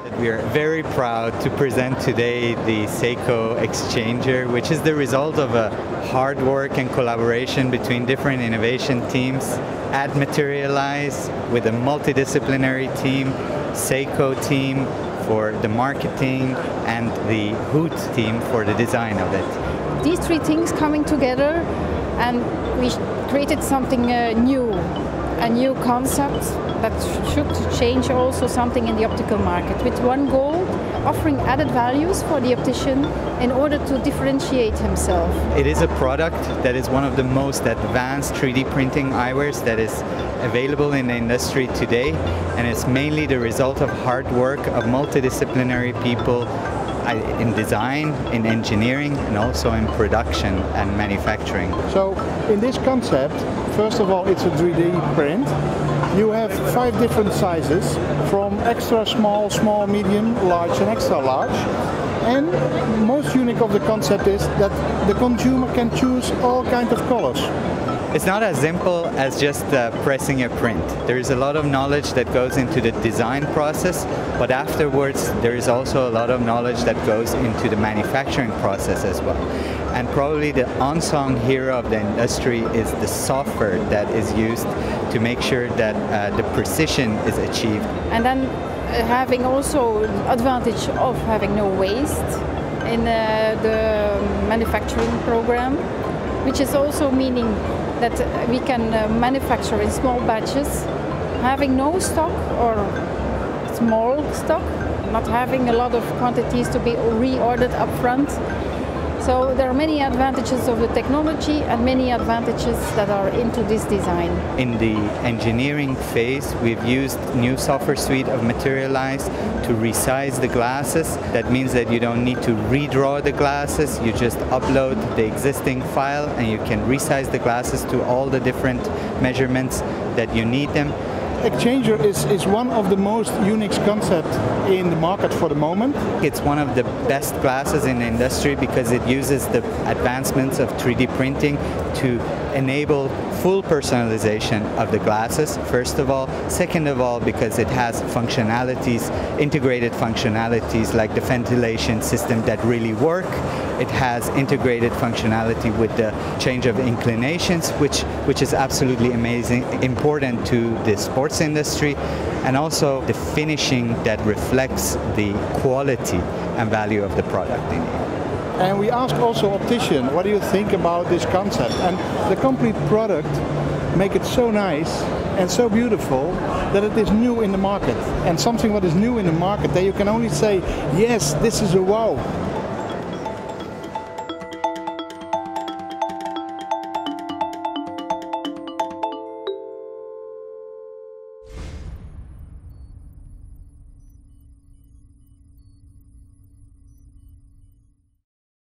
We are very proud to present today the Seiko Xchanger, which is the result of a hard work and collaboration between different innovation teams at Materialise with a multidisciplinary team, Seiko team for the marketing and the Hoet team for the design of it. These three things coming together and we created something uh, new, new concept that should change also something in the optical market with one goal offering added values for the optician in order to differentiate himself. It is a product that is one of the most advanced 3D printing eyewears that is available in the industry today and it's mainly the result of hard work of multidisciplinary people in design, in engineering, and also in production and manufacturing. So, in this concept, first of all, it's a 3D print. You have five different sizes, from extra small, small, medium, large, and extra large. And most unique of the concept is that the consumer can choose all kinds of colors. It's not as simple as just uh, pressing a print. There is a lot of knowledge that goes into the design process, but afterwards there is also a lot of knowledge that goes into the manufacturing process as well. And probably the unsung hero of the industry is the software that is used to make sure that uh, the precision is achieved. And then uh, having also advantage of having no waste in uh, the manufacturing program, which is also meaning that we can uh, manufacture in small batches, having no stock or small stock, not having a lot of quantities to be reordered up front. So there are many advantages of the technology and many advantages that are into this design. In the engineering phase, we've used new software suite of Materialise to resize the glasses. That means that you don't need to redraw the glasses, you just upload the existing file and you can resize the glasses to all the different measurements that you need them. Xchanger is, is one of the most unique concepts in the market for the moment. It's one of the best glasses in the industry because it uses the advancements of 3D printing to enable full personalization of the glasses, first of all. Second of all, because it has functionalities, integrated functionalities like the ventilation system that really work. It has integrated functionality with the change of inclinations, which, which is absolutely amazing, important to the sports industry, and also the finishing that reflects the quality and value of the product in it. And we asked also optician, what do you think about this concept? And the complete product make it so nice and so beautiful that it is new in the market. And something what is new in the market that you can only say, yes, this is a wow.